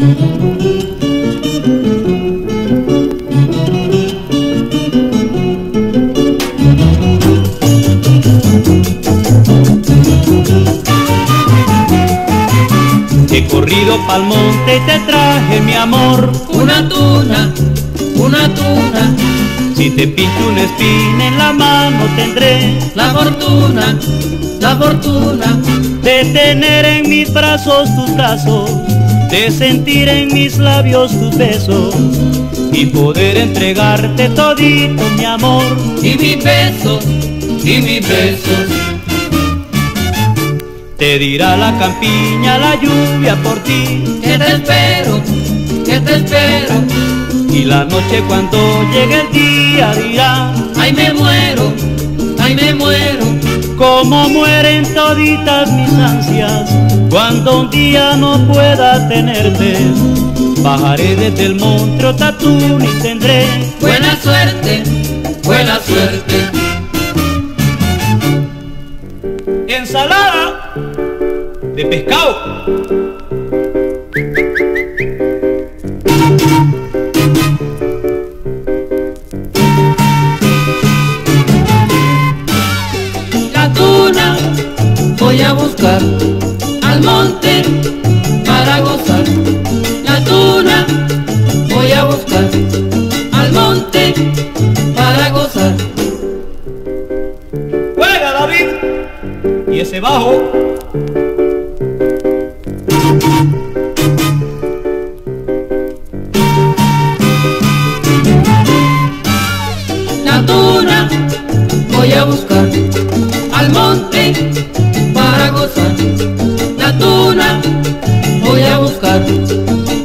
He corrido pa'l monte y te traje mi amor. Una tuna, una tuna. Si te pincho una espina en la mano tendré La fortuna, la fortuna. De tener en mis brazos tus brazos De sentir en mis labios tus besos Y poder entregarte todito mi amor. Y mis besos, y mis besos. Te dirá la campiña la lluvia por ti. Que te espero, que te espero. Y la noche cuando llegue el día dirá Ay me muero, ay me muero. Como mueren toditas mis ansias Cuando un día no pueda tenerte Bajaré desde el monte o tatún y tendré Buena suerte, buena suerte. Ensalada de pescado. La tuna voy a buscar al monte para gozar. La tuna voy a buscar al monte para gozar. Juega David Y ese bajo La tuna voy a buscar al monte para gozar.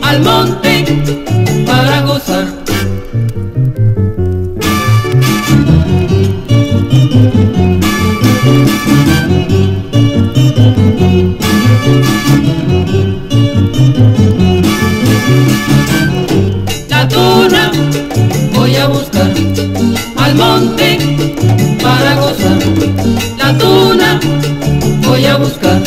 Al monte para gozar. La tuna voy a buscar al monte para gozar. La tuna voy a buscar